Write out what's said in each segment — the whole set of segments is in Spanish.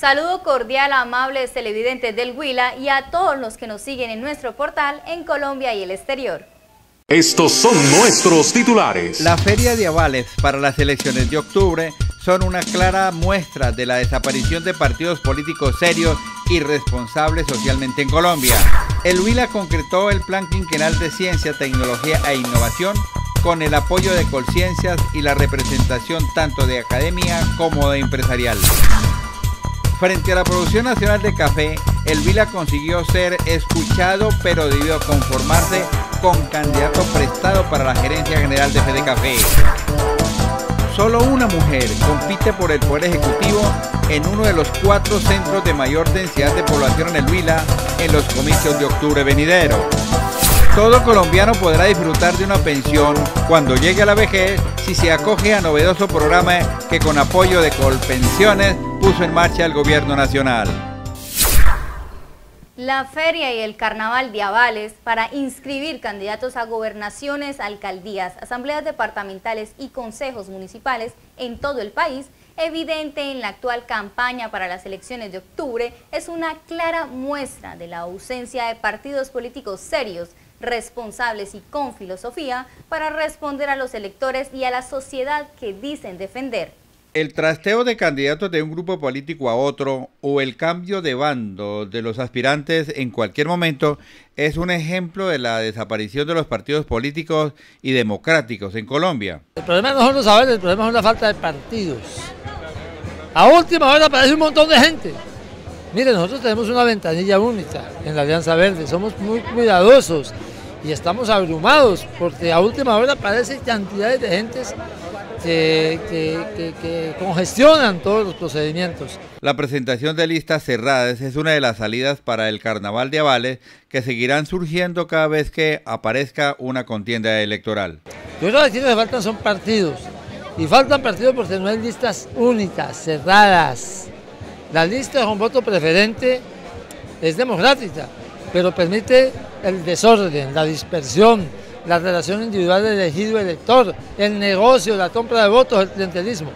Saludo cordial a amables televidentes del Huila y a todos los que nos siguen en nuestro portal en Colombia y el exterior. Estos son nuestros titulares. La feria de avales para las elecciones de octubre son una clara muestra de la desaparición de partidos políticos serios y responsables socialmente en Colombia. El Huila concretó el Plan Quinquenal de Ciencia, Tecnología e Innovación con el apoyo de Colciencias y la representación tanto de academia como de empresarial. Frente a la producción nacional de café, el Vila consiguió ser escuchado, pero debió conformarse con candidato prestado para la gerencia general de Fede Café. Solo una mujer compite por el Poder Ejecutivo en uno de los cuatro centros de mayor densidad de población en Vila en los comicios de octubre venidero. Todo colombiano podrá disfrutar de una pensión cuando llegue a la vejez si se acoge a novedoso programa que con apoyo de Colpensiones puso en marcha el gobierno nacional. La feria y el carnaval de avales para inscribir candidatos a gobernaciones, alcaldías, asambleas departamentales y consejos municipales en todo el país, evidente en la actual campaña para las elecciones de octubre, es una clara muestra de la ausencia de partidos políticos serios responsables y con filosofía para responder a los electores y a la sociedad que dicen defender. El trasteo de candidatos de un grupo político a otro o el cambio de bando de los aspirantes en cualquier momento es un ejemplo de la desaparición de los partidos políticos y democráticos en Colombia. El problema no son los saberes, el problema es la falta de partidos. A última hora aparece un montón de gente. Mire, nosotros tenemos una ventanilla única en la Alianza Verde, somos muy cuidadosos y estamos abrumados porque a última hora aparecen cantidades de gentes que, congestionan todos los procedimientos. La presentación de listas cerradas es una de las salidas para el carnaval de avales que seguirán surgiendo cada vez que aparezca una contienda electoral. Yo creo que aquí lo que faltan son partidos. Y faltan partidos porque no hay listas únicas, cerradas. La lista con voto preferente es democrática, pero permite el desorden, la dispersión, la relación individual del elegido-elector, el negocio, la compra de votos, el clientelismo.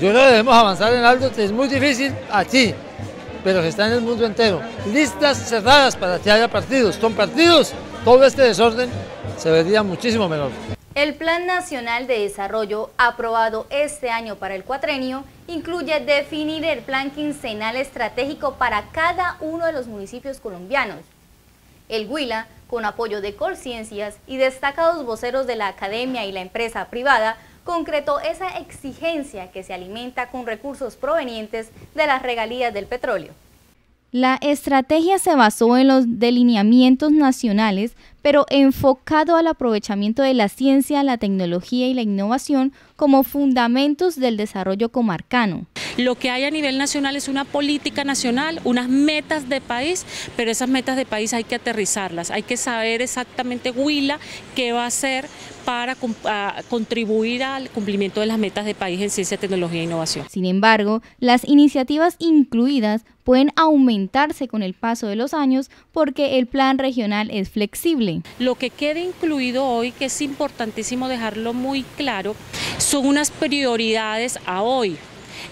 Yo creo que debemos avanzar en algo que es muy difícil aquí, pero que está en el mundo entero. Listas cerradas para que haya partidos. Con partidos, todo este desorden se vería muchísimo menor. El Plan Nacional de Desarrollo aprobado este año para el cuatrenio incluye definir el plan quincenal estratégico para cada uno de los municipios colombianos. El Huila con apoyo de Colciencias y destacados voceros de la academia y la empresa privada, concretó esa exigencia que se alimenta con recursos provenientes de las regalías del petróleo. La estrategia se basó en los delineamientos nacionales, pero enfocado al aprovechamiento de la ciencia, la tecnología y la innovación como fundamentos del desarrollo comarcano. Lo que hay a nivel nacional es una política nacional, unas metas de país, pero esas metas de país hay que aterrizarlas, hay que saber exactamente Huila qué va a hacer para contribuir al cumplimiento de las metas de país en ciencia, tecnología e innovación. Sin embargo, las iniciativas incluidas pueden aumentarse con el paso de los años porque el plan regional es flexible. Lo que queda incluido hoy, que es importantísimo dejarlo muy claro, son unas prioridades a hoy,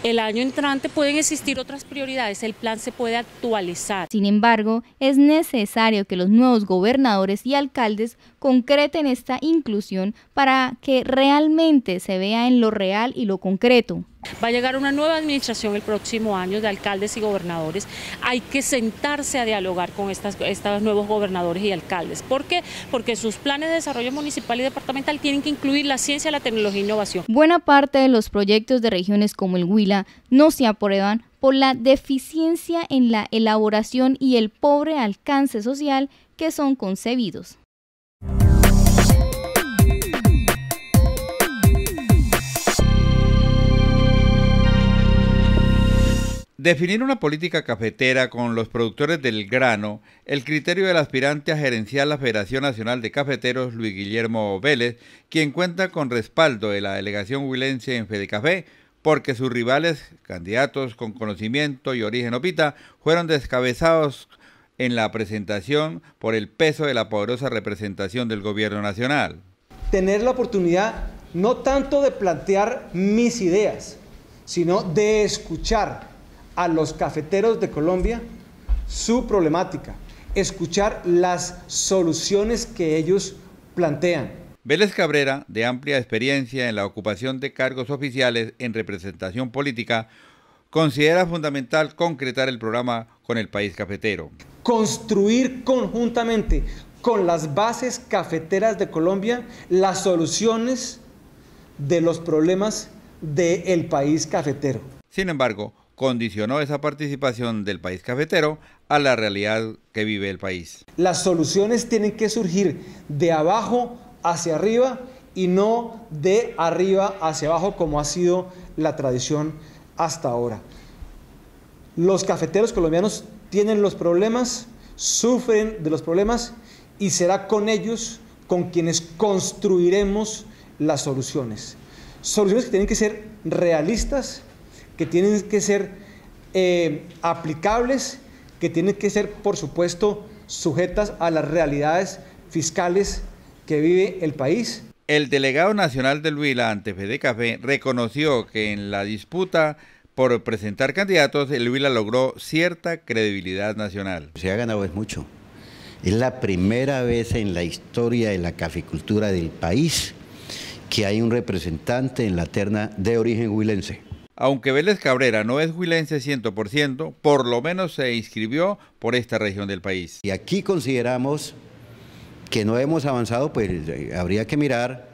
el año entrante pueden existir otras prioridades, el plan se puede actualizar. Sin embargo, es necesario que los nuevos gobernadores y alcaldes concreten esta inclusión para que realmente se vea en lo real y lo concreto. Va a llegar una nueva administración el próximo año de alcaldes y gobernadores. Hay que sentarse a dialogar con estas, estos nuevos gobernadores y alcaldes. ¿Por qué? Porque sus planes de desarrollo municipal y departamental tienen que incluir la ciencia, la tecnología e innovación. Buena parte de los proyectos de regiones como el Huila no se aprueban por la deficiencia en la elaboración y el pobre alcance social que son concebidos. Definir una política cafetera con los productores del grano, el criterio del aspirante a gerenciar la Federación Nacional de Cafeteros, Luis Guillermo Vélez, quien cuenta con respaldo de la delegación huilense en Fedecafé, porque sus rivales, candidatos con conocimiento y origen opita, fueron descabezados en la presentación por el peso de la poderosa representación del gobierno nacional. Tener la oportunidad no tanto de plantear mis ideas, sino de escuchar a los cafeteros de Colombia su problemática, escuchar las soluciones que ellos plantean. Vélez Cabrera, de amplia experiencia en la ocupación de cargos oficiales en representación política, considera fundamental concretar el programa con el país cafetero. Construir conjuntamente con las bases cafeteras de Colombia las soluciones de los problemas del país cafetero. Sin embargo, condicionó esa participación del país cafetero a la realidad que vive el país. Las soluciones tienen que surgir de abajo hacia arriba y no de arriba hacia abajo como ha sido la tradición hasta ahora. Los cafeteros colombianos tienen los problemas, sufren de los problemas y será con ellos con quienes construiremos las soluciones. Soluciones que tienen que ser realistas, que tienen que ser eh, aplicables, que tienen que ser, por supuesto, sujetas a las realidades fiscales que vive el país. El delegado nacional del Huila ante Fede Café reconoció que en la disputa por presentar candidatos, el Huila logró cierta credibilidad nacional. Se ha ganado es mucho. Es la primera vez en la historia de la caficultura del país que hay un representante en la terna de origen huilense. Aunque Vélez Cabrera no es huilense 100%, por lo menos se inscribió por esta región del país. Y aquí consideramos que no hemos avanzado, pues eh, habría que mirar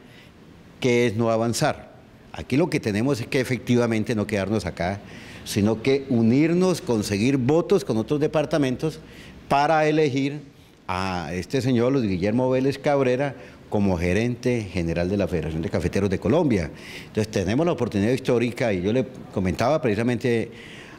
qué es no avanzar. Aquí lo que tenemos es que efectivamente no quedarnos acá, sino que unirnos, conseguir votos con otros departamentos para elegir a este señor Luis Guillermo Vélez Cabrera como gerente general de la Federación de Cafeteros de Colombia. Entonces tenemos la oportunidad histórica y yo le comentaba precisamente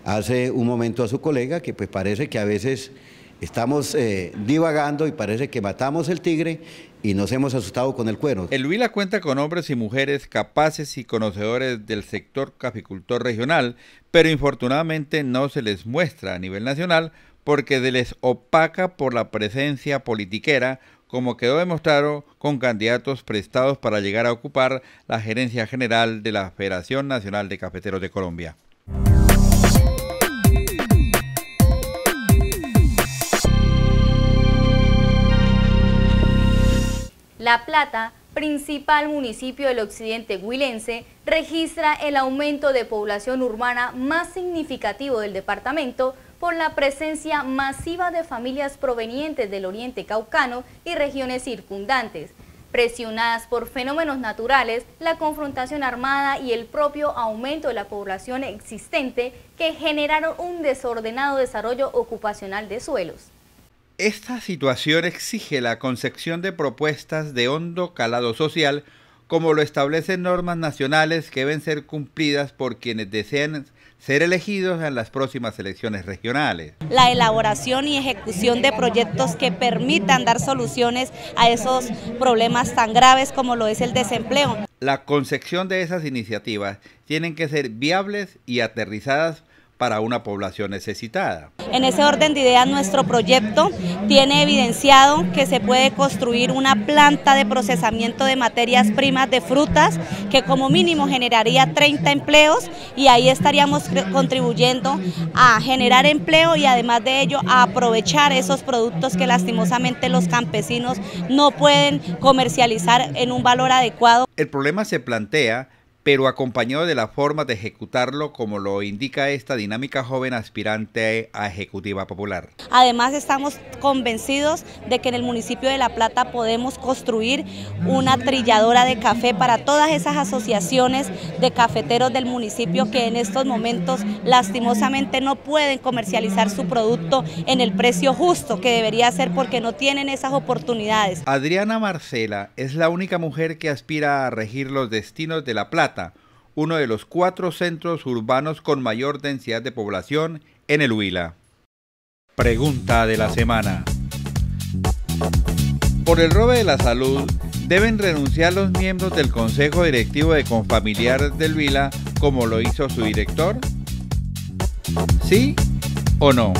hace un momento a su colega que pues parece que a veces estamos eh, divagando y parece que matamos el tigre y nos hemos asustado con el cuero. El Huila cuenta con hombres y mujeres capaces y conocedores del sector caficultor regional, pero infortunadamente no se les muestra a nivel nacional porque se les opaca por la presencia politiquera, como quedó demostrado con candidatos prestados para llegar a ocupar la gerencia general de la Federación Nacional de Cafeteros de Colombia. La Plata, principal municipio del occidente huilense, registra el aumento de población urbana más significativo del departamento por la presencia masiva de familias provenientes del oriente caucano y regiones circundantes, presionadas por fenómenos naturales, la confrontación armada y el propio aumento de la población existente que generaron un desordenado desarrollo ocupacional de suelos. Esta situación exige la concepción de propuestas de hondo calado social, como lo establecen normas nacionales que deben ser cumplidas por quienes desean ser elegidos en las próximas elecciones regionales. La elaboración y ejecución de proyectos que permitan dar soluciones a esos problemas tan graves como lo es el desempleo. La concepción de esas iniciativas tienen que ser viables y aterrizadas para una población necesitada. En ese orden de ideas, nuestro proyecto tiene evidenciado que se puede construir una planta de procesamiento de materias primas de frutas que como mínimo generaría 30 empleos y ahí estaríamos contribuyendo a generar empleo y además de ello a aprovechar esos productos que lastimosamente los campesinos no pueden comercializar en un valor adecuado. El problema se plantea pero acompañado de la forma de ejecutarlo como lo indica esta dinámica joven aspirante a Ejecutiva Popular. Además estamos convencidos de que en el municipio de La Plata podemos construir una trilladora de café para todas esas asociaciones de cafeteros del municipio que en estos momentos lastimosamente no pueden comercializar su producto en el precio justo que debería ser porque no tienen esas oportunidades. Adriana Marcela es la única mujer que aspira a regir los destinos de La Plata uno de los cuatro centros urbanos con mayor densidad de población en el Huila. Pregunta de la semana. Por el robe de la salud, ¿deben renunciar los miembros del Consejo Directivo de Confamiliar del Huila como lo hizo su director? ¿Sí o no?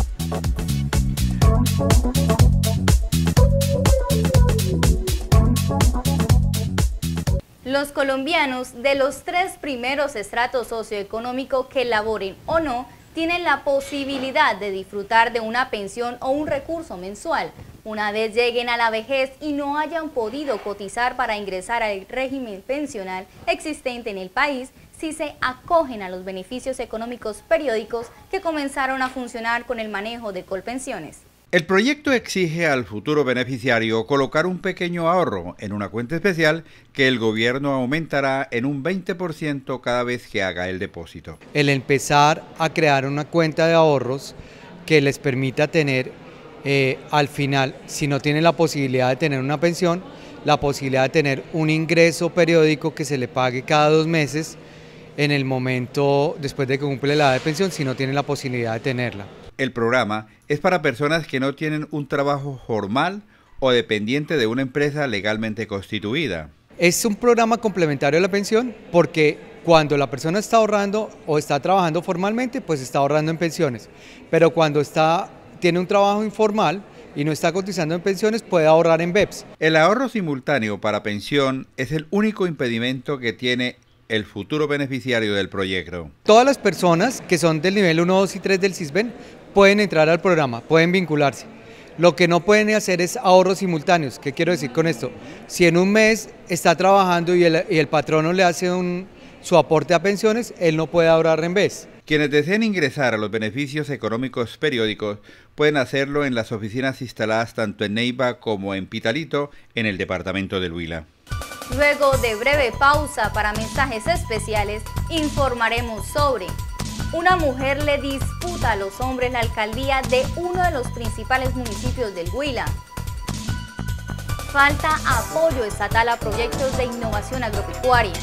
Los colombianos de los tres primeros estratos socioeconómicos que laboren o no tienen la posibilidad de disfrutar de una pensión o un recurso mensual, una vez lleguen a la vejez y no hayan podido cotizar para ingresar al régimen pensional existente en el país, si se acogen a los beneficios económicos periódicos que comenzaron a funcionar con el manejo de Colpensiones. El proyecto exige al futuro beneficiario colocar un pequeño ahorro en una cuenta especial que el gobierno aumentará en un 20% cada vez que haga el depósito. El empezar a crear una cuenta de ahorros que les permita tener eh, al final, si no tiene la posibilidad de tener una pensión, la posibilidad de tener un ingreso periódico que se le pague cada dos meses en el momento después de que cumple la edad de pensión, si no tiene la posibilidad de tenerla. El programa es para personas que no tienen un trabajo formal o dependiente de una empresa legalmente constituida. Es un programa complementario a la pensión porque cuando la persona está ahorrando o está trabajando formalmente, pues está ahorrando en pensiones. Pero cuando está tiene un trabajo informal y no está cotizando en pensiones, puede ahorrar en BEPS. El ahorro simultáneo para pensión es el único impedimento que tiene el futuro beneficiario del proyecto. Todas las personas que son del nivel 1, 2 y 3 del CISBEN pueden entrar al programa, pueden vincularse. Lo que no pueden hacer es ahorros simultáneos. ¿Qué quiero decir con esto? Si en un mes está trabajando y el, y el patrono le hace un, su aporte a pensiones, él no puede ahorrar en vez. Quienes deseen ingresar a los beneficios económicos periódicos pueden hacerlo en las oficinas instaladas tanto en Neiva como en Pitalito, en el departamento del Huila. Luego de breve pausa para mensajes especiales, informaremos sobre una mujer le disputa a los hombres la alcaldía de uno de los principales municipios del Huila. Falta apoyo estatal a proyectos de innovación agropecuaria.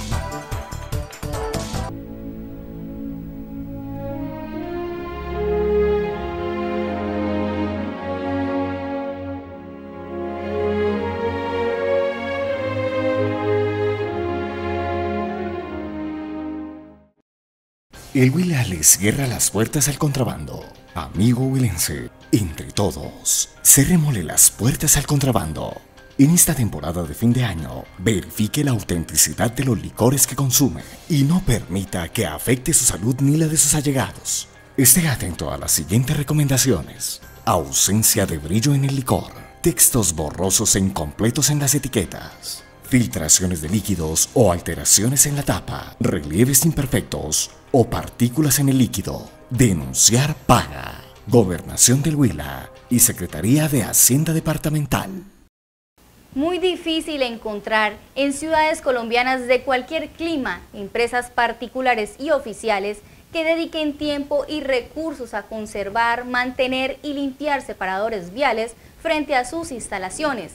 El Huila le cierra las puertas al contrabando. Amigo huilense, entre todos, cerrémosle las puertas al contrabando. En esta temporada de fin de año, verifique la autenticidad de los licores que consume y no permita que afecte su salud ni la de sus allegados. Esté atento a las siguientes recomendaciones. Ausencia de brillo en el licor. Textos borrosos e incompletos en las etiquetas. Filtraciones de líquidos o alteraciones en la tapa. Relieves imperfectos o partículas en el líquido. Denunciar paga. Gobernación del Huila y Secretaría de Hacienda Departamental. Muy difícil encontrar en ciudades colombianas de cualquier clima empresas particulares y oficiales que dediquen tiempo y recursos a conservar, mantener y limpiar separadores viales frente a sus instalaciones,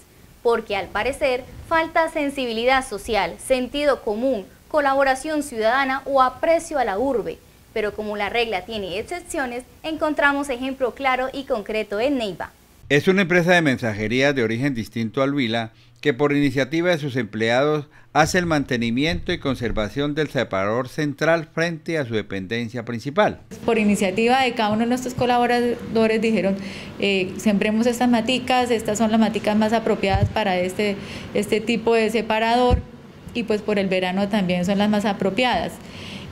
porque al parecer falta sensibilidad social, sentido común, colaboración ciudadana o aprecio a la urbe. Pero como la regla tiene excepciones, encontramos ejemplo claro y concreto en Neiva. Es una empresa de mensajería de origen distinto al Huila que por iniciativa de sus empleados hace el mantenimiento y conservación del separador central frente a su dependencia principal. Por iniciativa de cada uno de nuestros colaboradores dijeron, eh, sembremos estas maticas, estas son las maticas más apropiadas para este, este tipo de separador y pues por el verano también son las más apropiadas.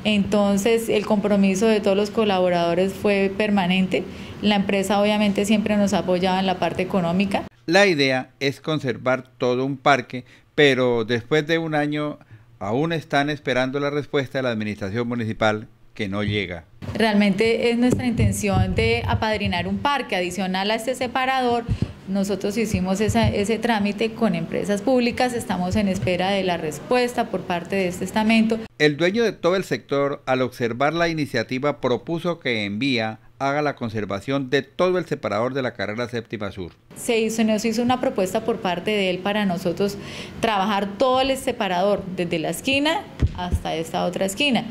Entonces el compromiso de todos los colaboradores fue permanente. La empresa obviamente siempre nos apoyaba en la parte económica. La idea es conservar todo un parque, pero después de un año aún están esperando la respuesta de la administración municipal que no llega. Realmente es nuestra intención de apadrinar un parque adicional a este separador. Nosotros hicimos ese trámite con empresas públicas, estamos en espera de la respuesta por parte de este estamento. El dueño de todo el sector, al observar la iniciativa, propuso que envía haga la conservación de todo el separador de la carrera séptima sur. Se, hizo, nos hizo una propuesta por parte de él para nosotros trabajar todo el separador, desde la esquina hasta esta otra esquina,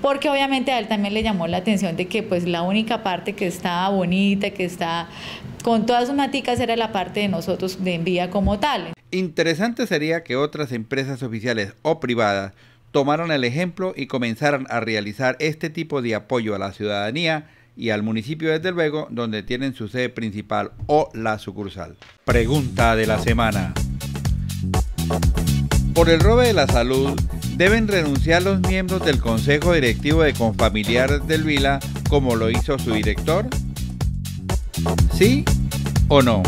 porque obviamente a él también le llamó la atención de que pues la única parte que estaba bonita, que está con todas sus maticas era la parte de nosotros de envía como tal. Interesante sería que otras empresas oficiales o privadas tomaran el ejemplo y comenzaran a realizar este tipo de apoyo a la ciudadanía y al municipio desde luego donde tienen su sede principal o la sucursal. Pregunta de la semana. Por el robe de la salud, deben renunciar los miembros del Consejo Directivo de Confamiliar del Vila como lo hizo su director? ¿Sí o no?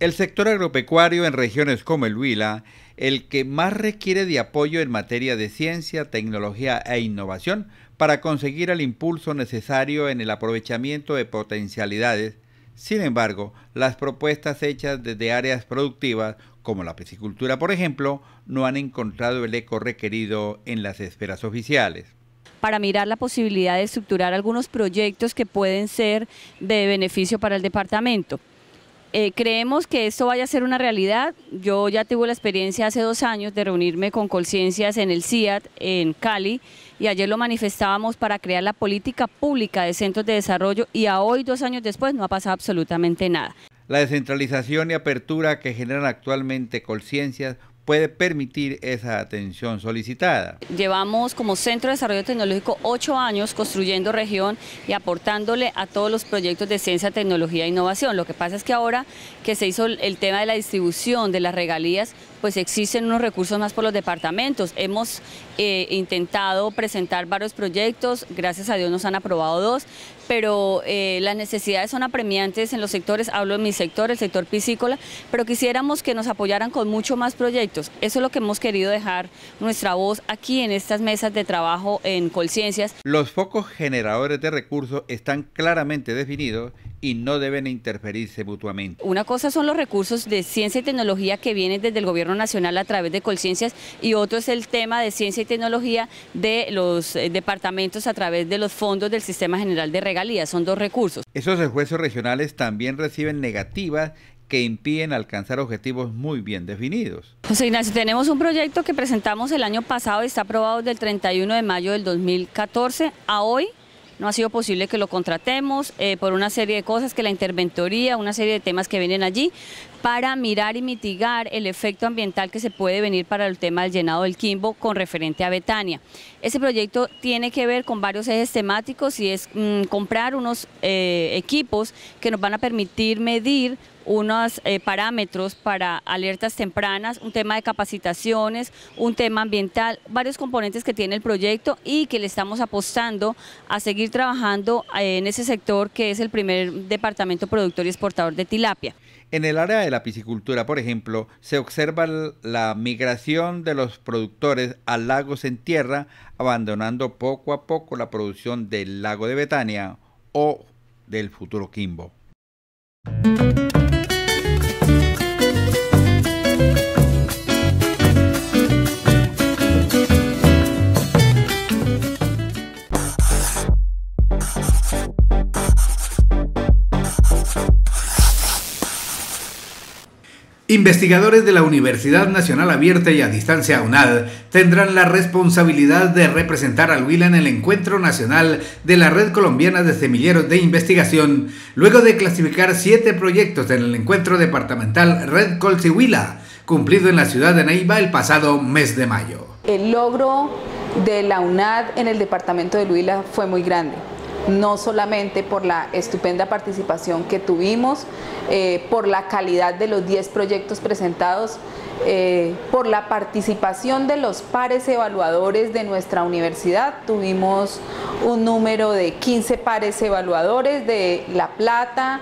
El sector agropecuario en regiones como el Huila, el que más requiere de apoyo en materia de ciencia, tecnología e innovación para conseguir el impulso necesario en el aprovechamiento de potencialidades. Sin embargo, las propuestas hechas desde áreas productivas, como la piscicultura por ejemplo, no han encontrado el eco requerido en las esferas oficiales para mirar la posibilidad de estructurar algunos proyectos que pueden ser de beneficio para el departamento. Eh, creemos que esto vaya a ser una realidad. Yo ya tuve la experiencia hace dos años de reunirme con Conciencias en el CIAT en Cali y ayer lo manifestábamos para crear la política pública de centros de desarrollo y a hoy, dos años después, no ha pasado absolutamente nada. La descentralización y apertura que generan actualmente Conciencias puede permitir esa atención solicitada. Llevamos como Centro de Desarrollo Tecnológico ocho años construyendo región y aportándole a todos los proyectos de ciencia, tecnología e innovación. Lo que pasa es que ahora que se hizo el tema de la distribución de las regalías, pues existen unos recursos más por los departamentos. Hemos eh, intentado presentar varios proyectos, gracias a Dios nos han aprobado dos, pero eh, las necesidades son apremiantes en los sectores, hablo de mi sector, el sector piscícola, pero quisiéramos que nos apoyaran con mucho más proyectos. Eso es lo que hemos querido dejar nuestra voz aquí en estas mesas de trabajo en Colciencias. Los focos generadores de recursos están claramente definidos y no deben interferirse mutuamente. Una cosa son los recursos de ciencia y tecnología que vienen desde el gobierno nacional a través de Colciencias y otro es el tema de ciencia y tecnología de los eh, departamentos a través de los fondos del Sistema General de Regalías. Son dos recursos. Esos esfuerzos regionales también reciben negativas que impiden alcanzar objetivos muy bien definidos. José Ignacio, tenemos un proyecto que presentamos el año pasado y está aprobado desde el 31 de mayo del 2014 a hoy no ha sido posible que lo contratemos eh, por una serie de cosas, que la interventoría, una serie de temas que vienen allí, para mirar y mitigar el efecto ambiental que se puede venir para el tema del llenado del Quimbo con referente a Betania. Ese proyecto tiene que ver con varios ejes temáticos y es mm, comprar unos eh, equipos que nos van a permitir medir unos eh, parámetros para alertas tempranas, un tema de capacitaciones, un tema ambiental, varios componentes que tiene el proyecto y que le estamos apostando a seguir trabajando eh, en ese sector que es el primer departamento productor y exportador de tilapia. En el área de la piscicultura, por ejemplo, se observa la migración de los productores a lagos en tierra, abandonando poco a poco la producción del lago de Betania o del futuro Quimbo. Investigadores de la Universidad Nacional Abierta y a Distancia UNAD tendrán la responsabilidad de representar al Huila en el Encuentro Nacional de la Red Colombiana de Semilleros de Investigación, luego de clasificar siete proyectos en el Encuentro Departamental Red Colsi Huila, cumplido en la ciudad de Neiva el pasado mes de mayo. El logro de la UNAD en el departamento de Huila fue muy grande no solamente por la estupenda participación que tuvimos, eh, por la calidad de los 10 proyectos presentados, eh, por la participación de los pares evaluadores de nuestra universidad. Tuvimos un número de 15 pares evaluadores de La Plata,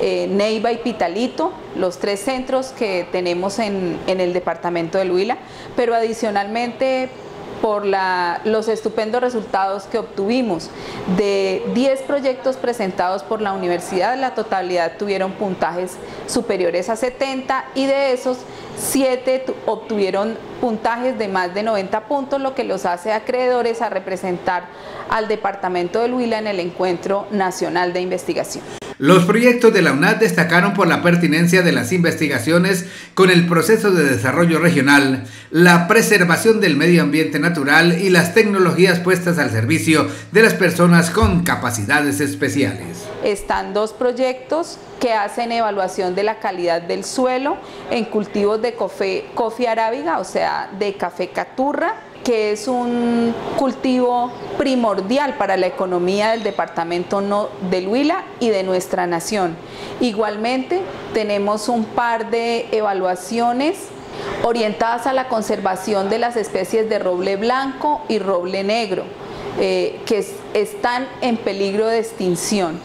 eh, Neiva y Pitalito, los tres centros que tenemos en, en el departamento del Huila, pero adicionalmente por los estupendos resultados que obtuvimos. De 10 proyectos presentados por la universidad, la totalidad tuvieron puntajes superiores a 70 y de esos 7 obtuvieron puntajes de más de 90 puntos, lo que los hace acreedores a representar al Departamento del Huila en el Encuentro Nacional de Investigación. Los proyectos de la UNAD destacaron por la pertinencia de las investigaciones con el proceso de desarrollo regional, la preservación del medio ambiente natural y las tecnologías puestas al servicio de las personas con capacidades especiales. Están dos proyectos que hacen evaluación de la calidad del suelo en cultivos de coffee, coffee arábiga, o sea, de café caturra que es un cultivo primordial para la economía del departamento del Huila y de nuestra nación. Igualmente, tenemos un par de evaluaciones orientadas a la conservación de las especies de roble blanco y roble negro, eh, que están en peligro de extinción.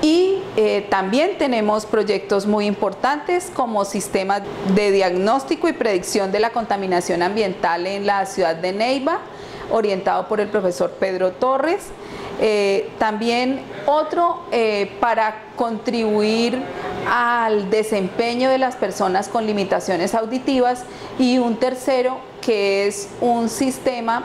Y eh, también tenemos proyectos muy importantes como sistema de diagnóstico y predicción de la contaminación ambiental en la ciudad de Neiva, orientado por el profesor Pedro Torres. Eh, también otro eh, para contribuir al desempeño de las personas con limitaciones auditivas y un tercero que es un sistema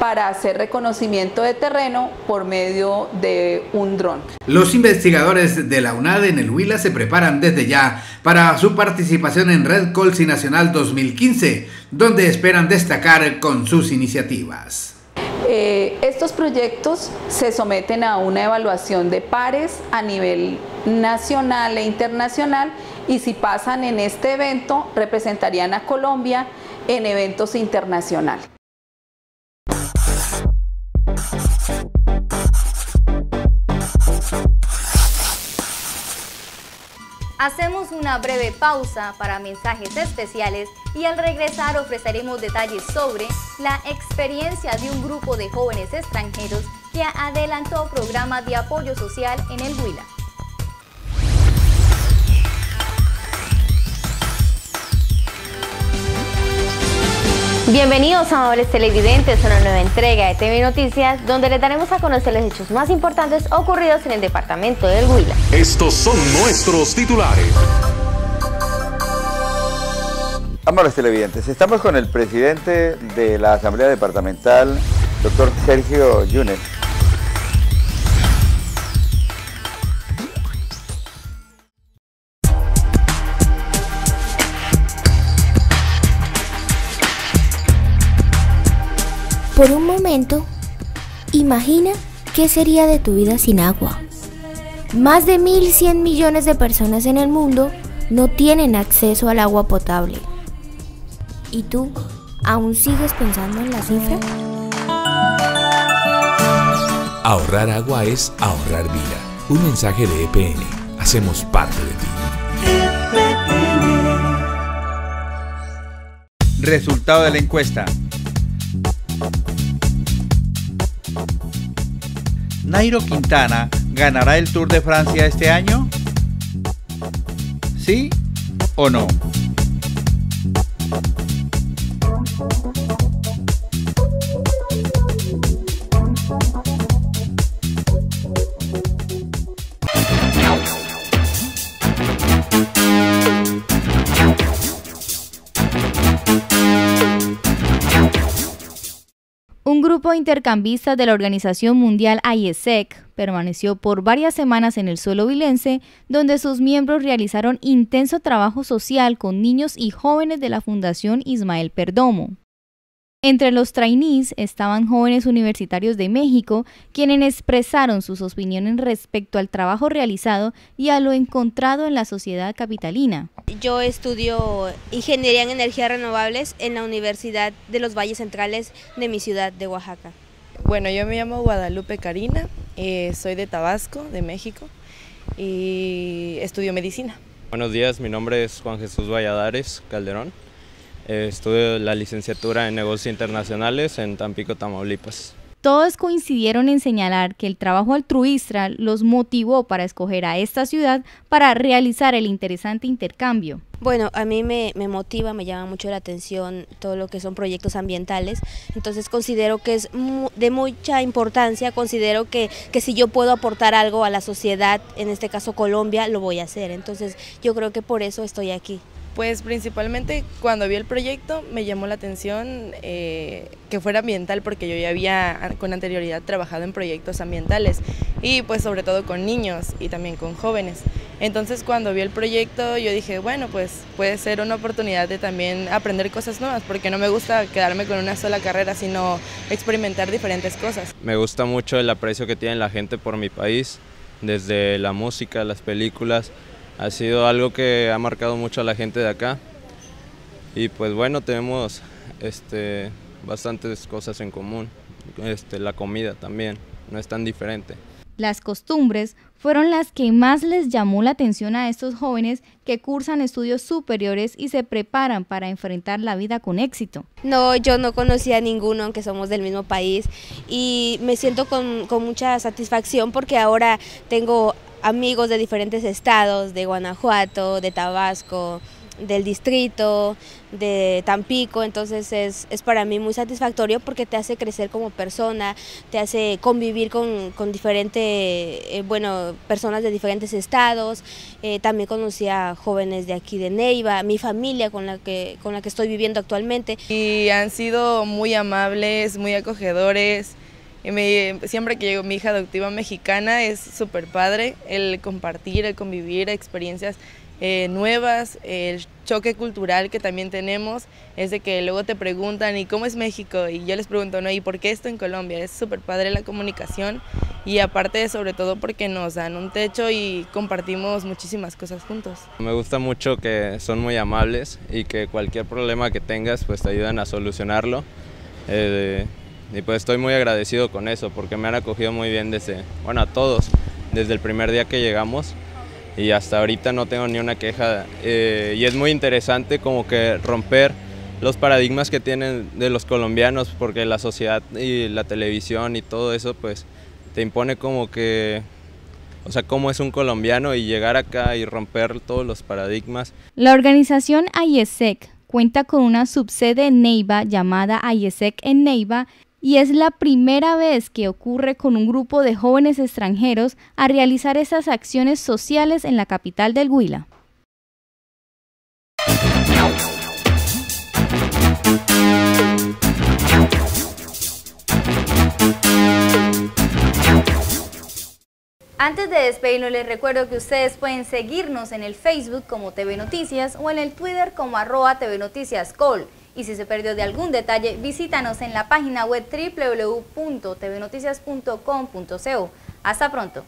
para hacer reconocimiento de terreno por medio de un dron. Los investigadores de la UNAD en el Huila se preparan desde ya para su participación en Red Colsi Nacional 2015, donde esperan destacar con sus iniciativas. Eh, estos proyectos se someten a una evaluación de pares a nivel nacional e internacional y si pasan en este evento representarían a Colombia en eventos internacionales. Hacemos una breve pausa para mensajes especiales y al regresar ofreceremos detalles sobre la experiencia de un grupo de jóvenes extranjeros que adelantó programas de apoyo social en el Huila. Bienvenidos amables televidentes a una nueva entrega de TV Noticias donde les daremos a conocer los hechos más importantes ocurridos en el departamento del Huila. Estos son nuestros titulares. Amables televidentes, estamos con el presidente de la Asamblea Departamental, doctor Sergio Yunes. Por un momento, imagina qué sería de tu vida sin agua. Más de 1.100 millones de personas en el mundo no tienen acceso al agua potable. ¿Y tú aún sigues pensando en la cifra? Ahorrar agua es ahorrar vida. Un mensaje de EPN. Hacemos parte de ti. Resultado de la encuesta. ¿Nairo Quintana ganará el Tour de Francia este año? ¿Sí o no? Grupo de intercambistas de la Organización Mundial IESEC permaneció por varias semanas en el suelo vilense, donde sus miembros realizaron intenso trabajo social con niños y jóvenes de la Fundación Ismael Perdomo. Entre los trainees estaban jóvenes universitarios de México, quienes expresaron sus opiniones respecto al trabajo realizado y a lo encontrado en la sociedad capitalina. Yo estudio Ingeniería en Energías Renovables en la Universidad de los Valles Centrales de mi ciudad de Oaxaca. Bueno, yo me llamo Guadalupe Karina, eh, soy de Tabasco, de México, y estudio medicina. Buenos días, mi nombre es Juan Jesús Valladares Calderón. Eh, estudio la licenciatura en negocios internacionales en Tampico, Tamaulipas. Todos coincidieron en señalar que el trabajo altruista los motivó para escoger a esta ciudad para realizar el interesante intercambio. Bueno, a mí me, motiva, me llama mucho la atención todo lo que son proyectos ambientales, entonces considero que es de mucha importancia, considero que, que si yo puedo aportar algo a la sociedad, en este caso Colombia, lo voy a hacer, entonces yo creo que por eso estoy aquí. Pues principalmente cuando vi el proyecto me llamó la atención eh, que fuera ambiental porque yo ya había con anterioridad trabajado en proyectos ambientales y pues sobre todo con niños y también con jóvenes. Entonces cuando vi el proyecto yo dije, bueno, pues puede ser una oportunidad de también aprender cosas nuevas porque no me gusta quedarme con una sola carrera, sino experimentar diferentes cosas. Me gusta mucho el aprecio que tiene la gente por mi país, desde la música, las películas, ha sido algo que ha marcado mucho a la gente de acá. Y pues bueno, tenemos este, bastantes cosas en común. Este, la comida también, no es tan diferente. Las costumbres fueron las que más les llamó la atención a estos jóvenes que cursan estudios superiores y se preparan para enfrentar la vida con éxito. No, yo no conocía a ninguno, aunque somos del mismo país, y me siento con, con mucha satisfacción porque ahora tengo amigos de diferentes estados, de Guanajuato, de Tabasco, del distrito, de Tampico, entonces es, es, para mí muy satisfactorio porque te hace crecer como persona, te hace convivir con, con diferentes, eh, bueno, personas de diferentes estados, eh, también conocí a jóvenes de aquí de Neiva, mi familia con la, que, con la que estoy viviendo actualmente. Y han sido muy amables, muy acogedores, me, siempre que llego mi hija adoptiva mexicana es súper padre el compartir, el convivir experiencias eh, nuevas, el choque cultural que también tenemos es de que luego te preguntan, ¿y cómo es México? Y yo les pregunto, ¿no? ¿Y por qué esto en Colombia? Es súper padre la comunicación y aparte sobre todo porque nos dan un techo y compartimos muchísimas cosas juntos. Me gusta mucho que son muy amables y que cualquier problema que tengas pues te ayudan a solucionarlo. Eh, y pues estoy muy agradecido con eso porque me han acogido muy bien desde, bueno, a todos, desde el primer día que llegamos y hasta ahorita no tengo ni una queja eh, y es muy interesante como que romper los paradigmas que tienen de los colombianos porque la sociedad y la televisión y todo eso pues te impone como que o sea, cómo es un colombiano y llegar acá y romper todos los paradigmas. La organización IESEC cuenta con una subsede en Neiva llamada IESEC en Neiva y es la primera vez que ocurre con un grupo de jóvenes extranjeros a realizar esas acciones sociales en la capital del Huila. Antes de despedirnos les recuerdo que ustedes pueden seguirnos en el Facebook como TV Noticias o en el Twitter como arroba TV Noticias Col. Y si se perdió de algún detalle, visítanos en la página web www.tvnoticias.com.co. Hasta pronto.